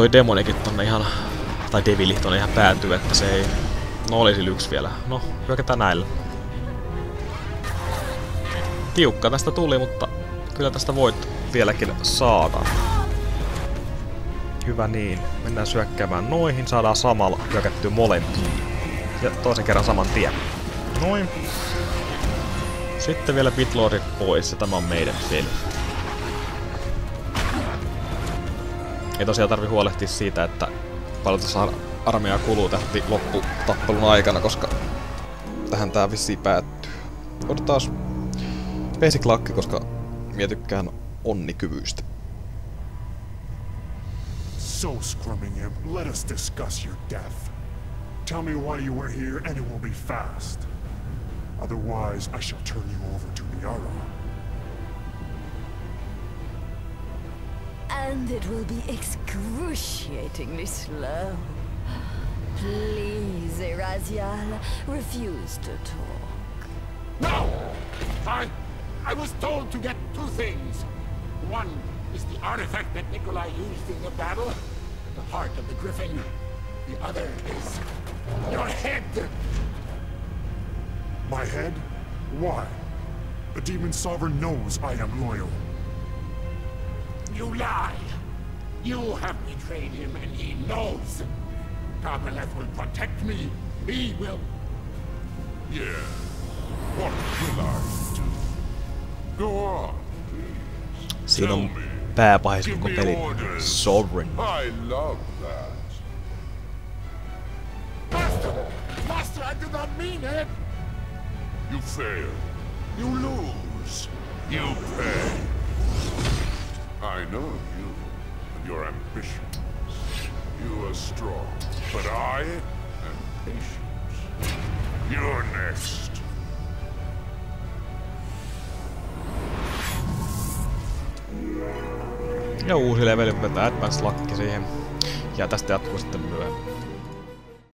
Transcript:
toi demonikin tonne ihan, tai devili tonne ihan päätyy, että se ei, no olisi yksi vielä. No, hyökätään näillä. Tiukka tästä tuli, mutta kyllä tästä voit vieläkin saada. Hyvä niin. Mennään syökkäämään noihin, saadaan samalla hyökättyä molempiin. Ja toisen kerran saman tien. Noin. Sitten vielä Bitlordit pois ja tämä on meidän peli. Ei tosiaan tarvi huolehtia siitä, että paljon tässä armeijaa kuluu tähti lopputappelun aikana, koska tähän tää vissiin päättyy. Odotetaan basic lakki, koska mietykään onnikyvyistä. So, Scrummingham, let us discuss your death. Tell me why you were here, and it will be fast. Otherwise, I shall turn you over to Liara. And it will be excruciatingly slow. Please, Erazial, refuse to talk. No! I... I was told to get two things. One is the artifact that Nikolai used in the battle, the heart of the Griffin. The other is your head. My head? Why? The Demon Sovereign knows I am loyal. You lie. You have betrayed him and he knows. Karmeleth will protect me. He will... Yeah. What will I do? Go on, please. Siinä Tell on me. pääpahis Give koko me peli. orders. Sovereign. I love that. Master! Master, I do not mean it! You fail. You lose. You pay. I know you and your ambitions. You are strong, but I am patient. You're next. Ja uusi leveli, vetää Advanced Luck siihen. Ja tästä jatkuu sitten myöhemmin.